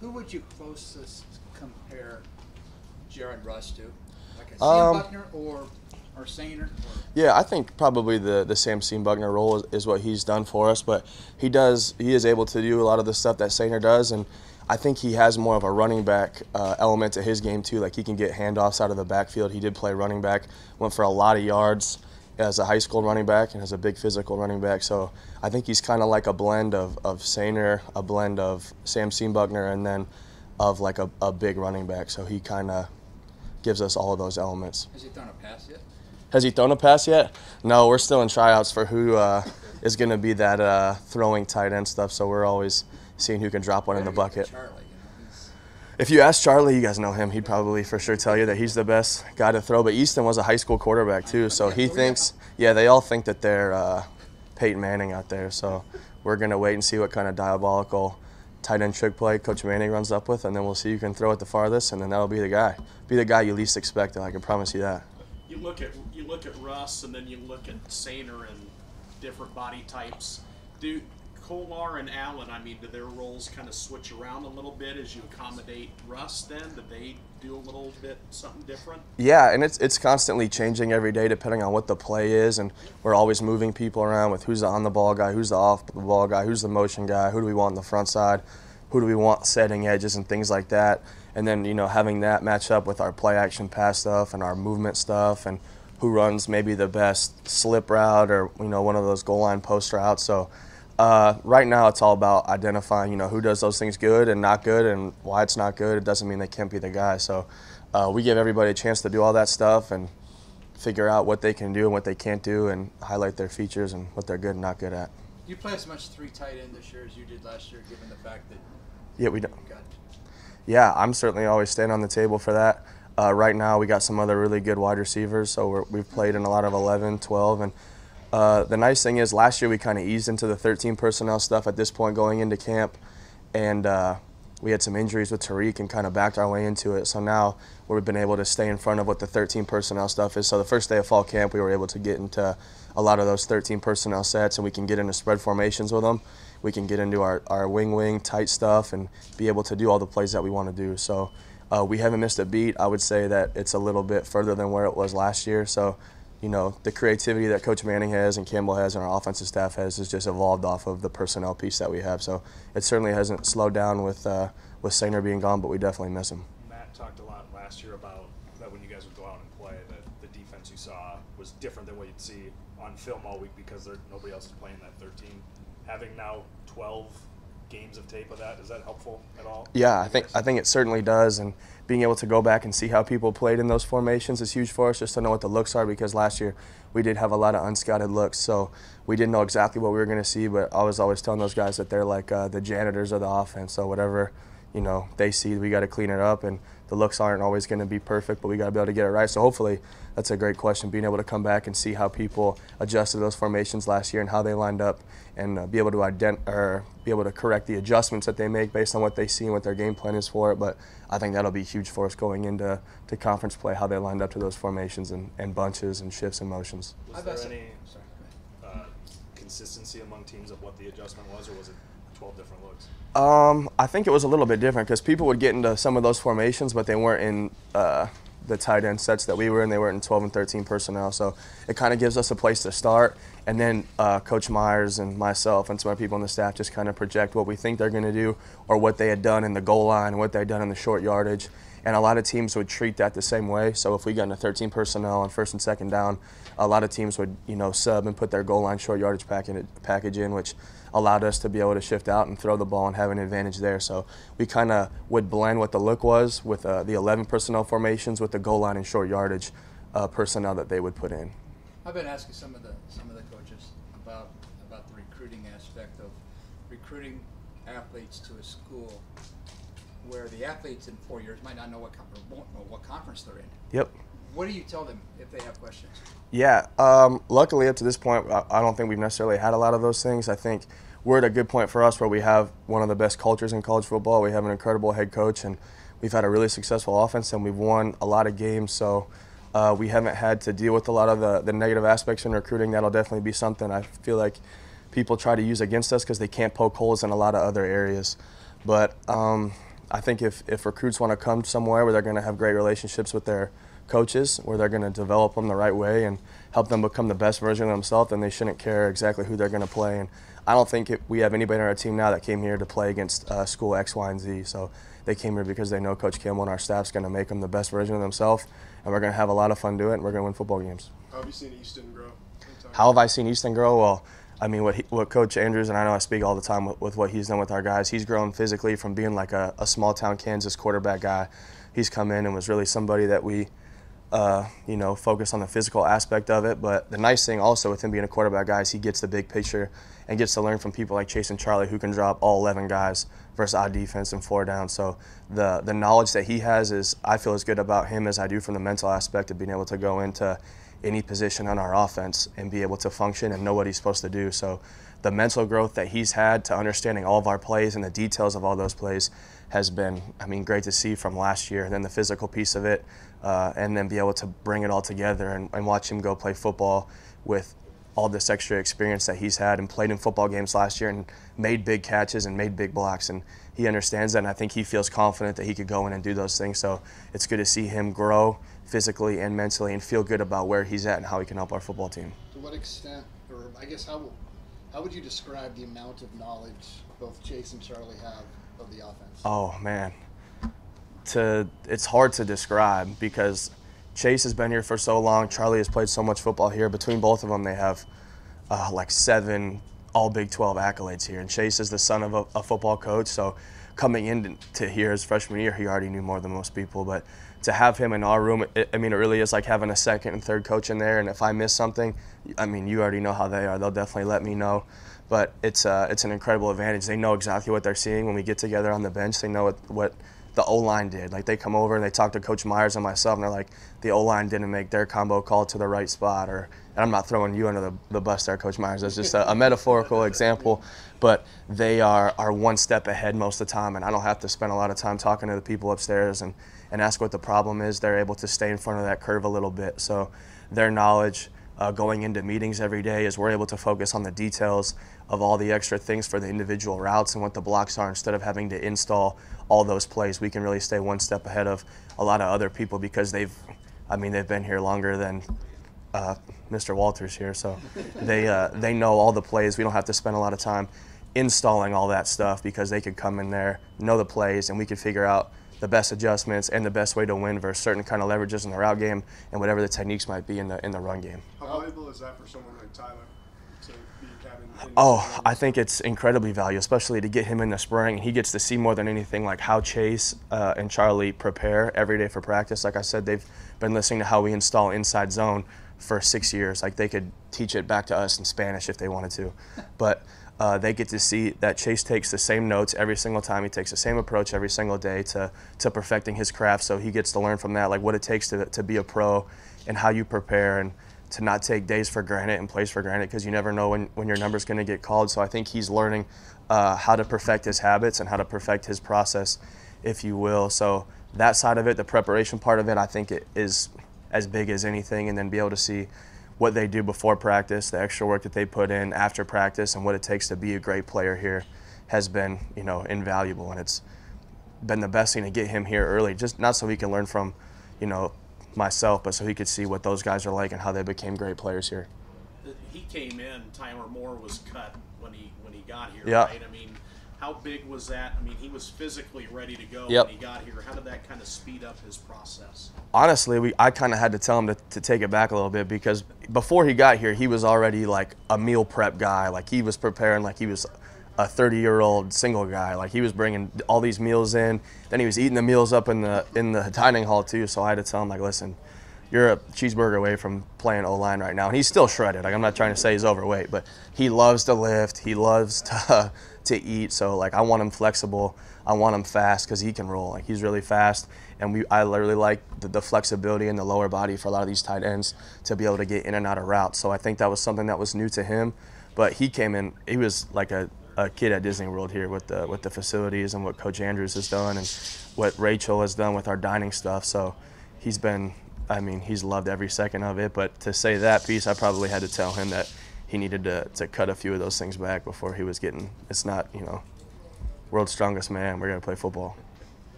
Who would you closest compare Jared Rus to? Like a Sam Um, Buckner or or Soehner? Or, Yeah, I think probably the the Sam Buckner role is, is what he's done for us, but he does he is able to do a lot of the stuff that Soehner does, and I think he has more of a running back uh, element to his game too. Like he can get handoffs out of the backfield. He did play running back, went for a lot of yards as a high school running back, and as a big physical running back. So I think he's kind of like a blend of of Soehner, a blend of Sam Buckner, and then of like a, a big running back. So he kind of gives us all of those elements. has he thrown a pass yet? Has he thrown a pass yet? No, we're still in tryouts for who uh, is going to be that uh, throwing tight end stuff. So we're always seeing who can drop one in the bucket. Charlie, you know, he's, If you ask Charlie, you guys know him. He'd probably for sure tell you that he's the best guy to throw. But Easton was a high school quarterback too, so he thinks. Yeah, they all think that they're uh, Peyton Manning out there. So we're gonna wait and see what kind of diabolical tight end trick play Coach Manning runs up with, and then we'll see who can throw it the farthest, and then that'll be the guy. Be the guy you least expect. And I can promise you that. You look at you look at Rus, and then you look at Soehner and different body types. Do Kolar and Allen? I mean, do their roles kind of switch around a little bit as you accommodate Rus? Then do they do a little bit something different? Yeah, and it's it's constantly changing every day depending on what the play is, and we're always moving people around with who's the on the ball guy, who's the off the ball guy, who's the motion guy, who do we want on the front side, who do we want setting edges and things like that, and then you know having that match up with our play action pass stuff and our movement stuff and who runs maybe the best slip route or you know one of those goal line post routes. So. Uh, right now, it's all about identifying, you know, who does those things good and not good, and why it's not good. It doesn't mean they can't be the guy. So, uh, we give everybody a chance to do all that stuff and figure out what they can do and what they can't do, and highlight their features and what they're good and not good at. do you play as much three tight end this year as you did last year, given the fact that Yeah, we don't. Yeah, I'm certainly always staying on the table for that. Uh, right now, we got some other really good wide receivers, so we're, we've played in a lot of 11, 12, and uh, the nice thing is last year we kind of eased into the 13 personnel stuff at this point going into camp, and uh, we had some injuries with Tariq and kind of backed our way into it. So now we've been able to stay in front of what the 13 personnel stuff is. So the first day of fall camp, we were able to get into a lot of those 13 personnel sets, and we can get into spread formations with them. We can get into our, our wing wing tight stuff and be able to do all the plays that we want to do. So uh, we haven't missed a beat. I would say that it's a little bit further than where it was last year. So you know, the creativity that Coach Manning has and Campbell has and our offensive staff has has just evolved off of the personnel piece that we have. So it certainly hasn't slowed down with uh, with Soehner being gone, but we definitely miss him. Matt talked a lot last year about that when you guys would go out and play, that the defense you saw was different than what you'd see on film all week because there, nobody else is playing that 13. Having now 12 games of tape of that, is that helpful at all? Yeah, I think I think it certainly does, and being able to go back and see how people played in those formations is huge for us, just to know what the looks are. Because last year we did have a lot of unscouted looks, so we didn't know exactly what we were going to see. But I was always telling those guys that they're like uh, the janitors of the offense. So whatever you know they see, we got to clean it up, and the looks aren't always going to be perfect, but we got to be able to get it right. So hopefully that's a great question, being able to come back and see how people adjusted those formations last year and how they lined up, and uh, be able to ident- or be able to correct the adjustments that they make based on what they see and what their game plan is for it. But I think that'll be huge for us going into to conference play, how they lined up to those formations and, and bunches and shifts and motions. Was there any sorry, go ahead. uh, consistency among teams of what the adjustment was, or was it 12 different looks? Um, I think it was a little bit different because people would get into some of those formations, but they weren't in uh, the tight end sets that we were in. They were in 12 and 13 personnel, so it kind of gives us a place to start. And then uh, Coach Myers and myself and some of the people on the staff just kind of project what we think they're going to do or what they had done in the goal line, what they had done in the short yardage. And a lot of teams would treat that the same way. So if we got into 13 personnel on first and second down, a lot of teams would, you know, sub and put their goal line short yardage package, package in, which allowed us to be able to shift out and throw the ball and have an advantage there. So we kind of would blend what the look was with uh, the 11 personnel formations with the goal line and short yardage uh, personnel that they would put in. I've been asking some of the some of the coaches about about the recruiting aspect of recruiting athletes to a school where the athletes in four years might not know what won't know what conference they're in. Yep. What do you tell them if they have questions? Yeah. Um, luckily, up to this point, I, don't think we've necessarily had a lot of those things. I think we're at a good point for us where we have one of the best cultures in college football. We have an incredible head coach, and we've had a really successful offense, and we've won a lot of games. So uh, we haven't had to deal with a lot of the, the negative aspects in recruiting. That'll definitely be something I feel like people try to use against us because they can't poke holes in a lot of other areas. But um, I think if, if recruits want to come somewhere where they're going to have great relationships with their coaches, where they're going to develop them the right way and help them become the best version of themselves, then they shouldn't care exactly who they're going to play. And I don't think it, we have anybody on our team now that came here to play against uh, school X, Y, and Z. So they came here because they know Coach Campbell and our staff's going to make them the best version of themselves, and we're going to have a lot of fun doing it, and we're going to win football games. How have you seen Easton grow? How have I seen Easton grow? Well, I mean, what he, what Coach Andrews and I know I speak all the time with, with what he's done with our guys. He's grown physically from being like a, a small town Kansas quarterback guy. He's come in and was really somebody that we, uh, you know, focus on the physical aspect of it. But the nice thing also with him being a quarterback guy is he gets the big picture and gets to learn from people like Chase and Charlie who can drop all 11 guys versus our defense and four down. So the the knowledge that he has is I feel as good about him as I do from the mental aspect of being able to go into any position on our offense and be able to function and know what he's supposed to do. So the mental growth that he's had to understanding all of our plays and the details of all those plays has been, I mean, great to see from last year. And then the physical piece of it, uh, and then be able to bring it all together and, and watch him go play football with all this extra experience that he's had and played in football games last year and made big catches and made big blocks. And he understands that, and I think he feels confident that he could go in and do those things. So it's good to see him grow physically and mentally and feel good about where he's at and how he can help our football team. To what extent, or I guess how how would you describe the amount of knowledge both Chase and Charlie have of the offense? Oh man, to it's hard to describe because Chase has been here for so long. Charlie has played so much football here. Between both of them, they have uh, like seven All Big 12 accolades here. And Chase is the son of a, a football coach, so coming into here his freshman year, he already knew more than most people. But to have him in our room, it, I mean, it really is like having a second and third coach in there. And if I miss something, I mean, you already know how they are. They'll definitely let me know. But it's uh, it's an incredible advantage. They know exactly what they're seeing when we get together on the bench. They know what, what the O line did. Like they come over and they talk to Coach Myers and myself, and they're like, the O line didn't make their combo call to the right spot, or and I'm not throwing you under the, the bus there, Coach Myers. That's just a, a metaphorical example, but they are are one step ahead most of the time, and I don't have to spend a lot of time talking to the people upstairs and and ask what the problem is. They're able to stay in front of that curve a little bit, so their knowledge. Uh, going into meetings every day is we're able to focus on the details of all the extra things for the individual routes and what the blocks are instead of having to install all those plays. We can really stay one step ahead of a lot of other people because they've, I mean, they've been here longer than uh, Mr. Walters here, so they uh, they know all the plays. We don't have to spend a lot of time installing all that stuff because they could come in there, know the plays, and we could figure out the best adjustments and the best way to win versus certain kind of leverages in the route game and whatever the techniques might be in the in the run game. How valuable is that for someone like Tyler to be Oh, I think it's incredibly valuable, especially to get him in the spring. He gets to see more than anything like how Chase uh, and Charlie prepare every day for practice. Like I said, they've been listening to how we install inside zone for six years. Like they could teach it back to us in Spanish if they wanted to, but. Uh, they get to see that Chase takes the same notes every single time. He takes the same approach every single day to, to perfecting his craft. So he gets to learn from that, like what it takes to, to be a pro and how you prepare and to not take days for granted and plays for granted because you never know when, when your number's going to get called. So I think he's learning uh, how to perfect his habits and how to perfect his process, if you will. So that side of it, the preparation part of it, I think it is as big as anything. And then be able to see what they do before practice, the extra work that they put in after practice, and what it takes to be a great player here has been, you know, invaluable. And it's been the best thing to get him here early, just not so he can learn from, you know, myself, but so he could see what those guys are like and how they became great players here. He came in. Tyler Moore was cut when he when he got here. Yeah. Right. I mean, how big was that? I mean, he was physically ready to go Yep. when he got here. How did that kind of speed up his process? honestly, we I kind of had to tell him to, to take it back a little bit because before he got here, he was already like a meal prep guy. Like he was preparing like he was a 30 year old single guy. Like he was bringing all these meals in. Then he was eating the meals up in the in the dining hall too. So I had to tell him like, listen, you're a cheeseburger away from playing O line right now, and he's still shredded. Like I'm not trying to say he's overweight, but he loves to lift. He loves to to eat. So like I want him flexible. I want him fast because he can roll. Like he's really fast, and we I literally like the, the flexibility in the lower body for a lot of these tight ends to be able to get in and out of routes. So I think that was something that was new to him, but he came in. He was like a, a kid at Disney World here with the with the facilities and what Coach Andrews has done and what Rachel has done with our dining stuff. So he's been. I mean, he's loved every second of it. But to say that piece, I probably had to tell him that he needed to, to cut a few of those things back before he was getting. It's not, you know, world's strongest man. We're gonna play football.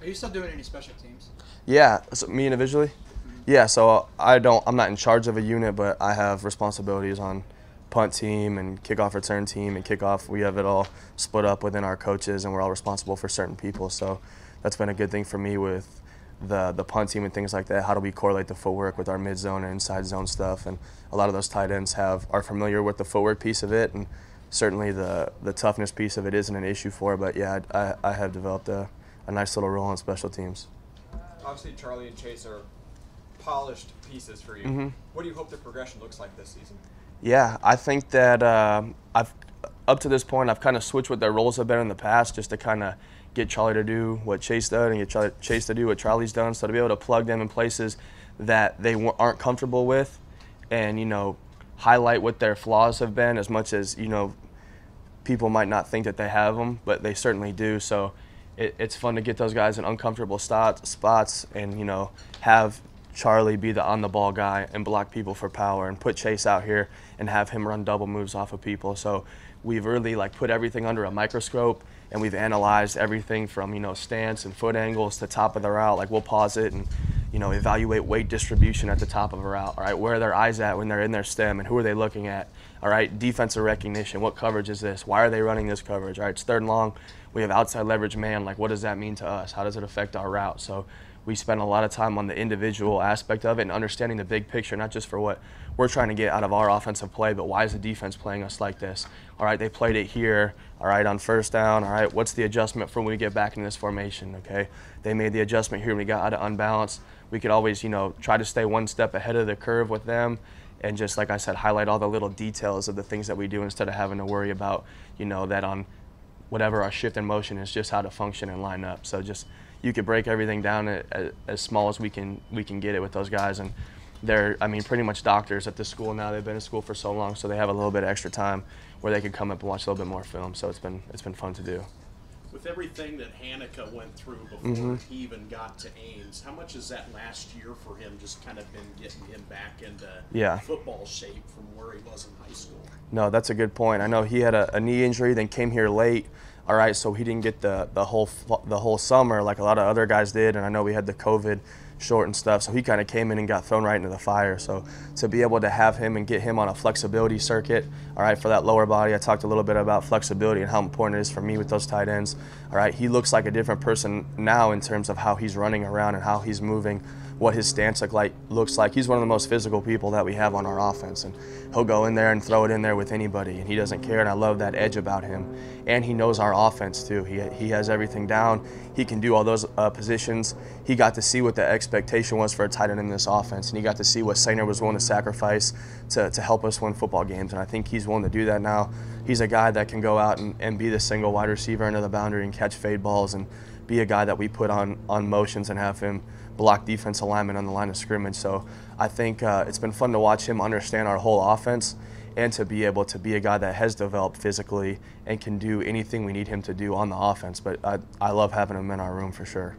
Are you still doing any special teams? Yeah, so me individually. Mm-hmm. Yeah, so uh, I don't. I'm not in charge of a unit, but I have responsibilities on punt team and kickoff return team and kickoff. We have it all split up within our coaches, and we're all responsible for certain people. So that's been a good thing for me with the the punt team and things like that. How do we correlate the footwork with our mid zone and inside zone stuff? And a lot of those tight ends have are familiar with the footwork piece of it, and certainly the the toughness piece of it isn't an issue for. But yeah, I, I have developed a, a nice little role on special teams. Obviously, Charlie and Chase are polished pieces for you. Mhm. What do you hope the progression looks like this season? Yeah, I think that uh, I've up to this point I've kind of switched what their roles have been in the past, just to kind of get Charlie to do what Chase did and get Chase to do what Charlie's done. So to be able to plug them in places that they aren't comfortable with, and you know, highlight what their flaws have been as much as you know, people might not think that they have them, but they certainly do. So it, it's fun to get those guys in uncomfortable spots, spots, and you know, have Charlie be the on the ball guy and block people for power and put Chase out here and have him run double moves off of people. So we've really like put everything under a microscope and we've analyzed everything from, you know, stance and foot angles to top of the route. Like we'll pause it and, you know, evaluate weight distribution at the top of a route. All right, where are their eyes at when they're in their stem and who are they looking at? All right, defensive recognition. What coverage is this? Why are they running this coverage? All right, it's third and long. We have outside leverage man. Like, what does that mean to us? How does it affect our route? So we spend a lot of time on the individual aspect of it and understanding the big picture, not just for what we're trying to get out of our offensive play, but why is the defense playing us like this? All right, they played it here. All right, on first down. All right, what's the adjustment for when we get back in this formation? Okay, they made the adjustment here when we got out of unbalance. We could always, you know, try to stay one step ahead of the curve with them and just like I said, highlight all the little details of the things that we do instead of having to worry about, you know, that on whatever our shift in motion is just how to function and line up. So just you could break everything down at, as small as we can we can get it with those guys and they're I mean pretty much doctors at this school now. They've been in school for so long, so they have a little bit of extra time where they can come up and watch a little bit more film. So it's been it's been fun to do. With everything that Hanika went through before Mm-hmm. he even got to Ames, how much has that last year for him just kind of been getting him back into Yeah. football shape from where he was in high school? No, that's a good point. I know he had a, a knee injury, then came here late. All right, so he didn't get the the whole the whole summer like a lot of other guys did, and I know we had the COVID short and stuff. So he kind of came in and got thrown right into the fire. So to be able to have him and get him on a flexibility circuit, all right, for that lower body, I talked a little bit about flexibility and how important it is for me with those tight ends. All right, he looks like a different person now in terms of how he's running around and how he's moving what his stance look like looks like. He's one of the most physical people that we have on our offense, and he'll go in there and throw it in there with anybody, and he doesn't care. And I love that edge about him. And he knows our offense too. He he has everything down. He can do all those uh, positions. He got to see what the expectation was for a tight end in this offense, and he got to see what Soehner was willing to sacrifice to, to help us win football games. And I think he's willing to do that now. He's a guy that can go out and, and be the single wide receiver under the boundary and catch fade balls and be a guy that we put on on motions and have him block defense alignment on the line of scrimmage. So I think uh, it's been fun to watch him understand our whole offense and to be able to be a guy that has developed physically and can do anything we need him to do on the offense. But I, I love having him in our room for sure.